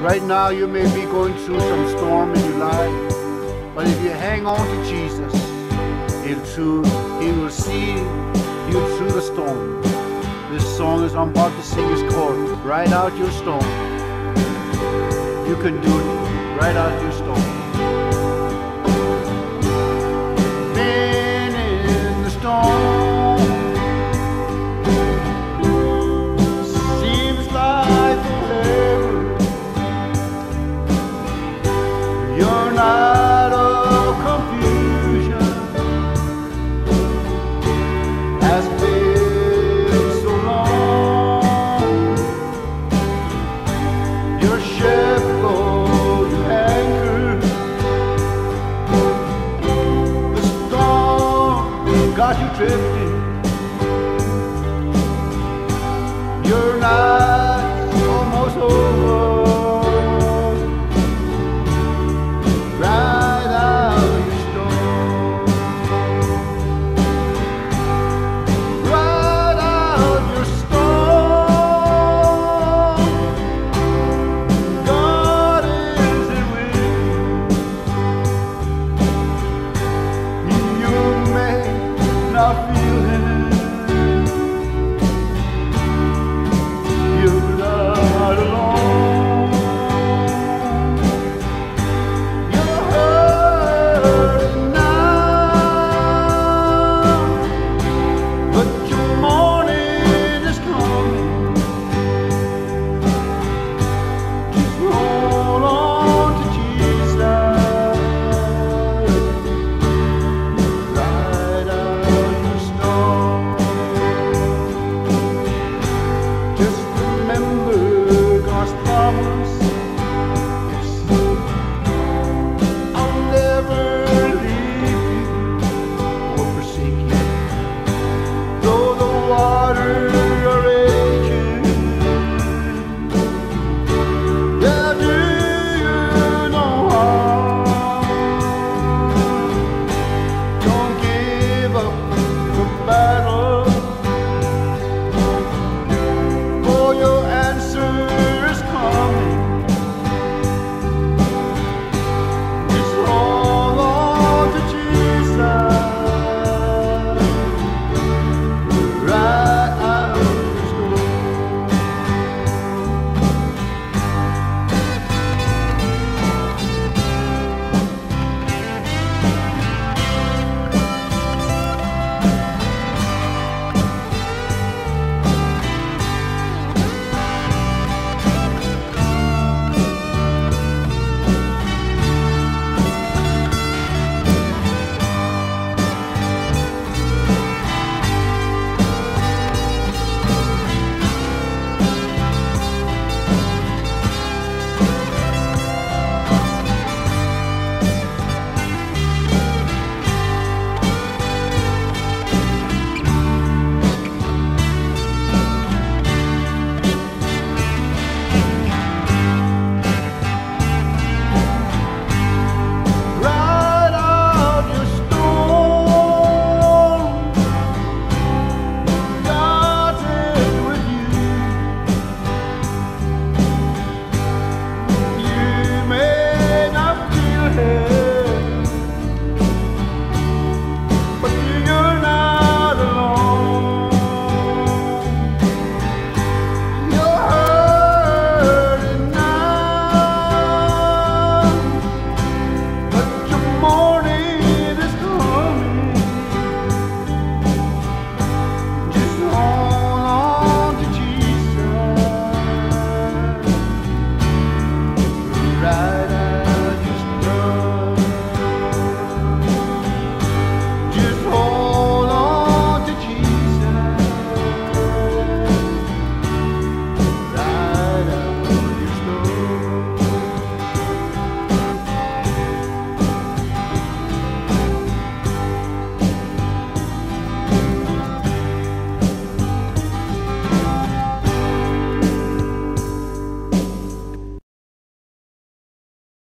Right now, you may be going through some storm in your life, but if you hang on to Jesus, He'll He will see you through the storm. This song is I'm about to sing is called Ride Out Your Storm. You can do it. Ride out your storm. You're not.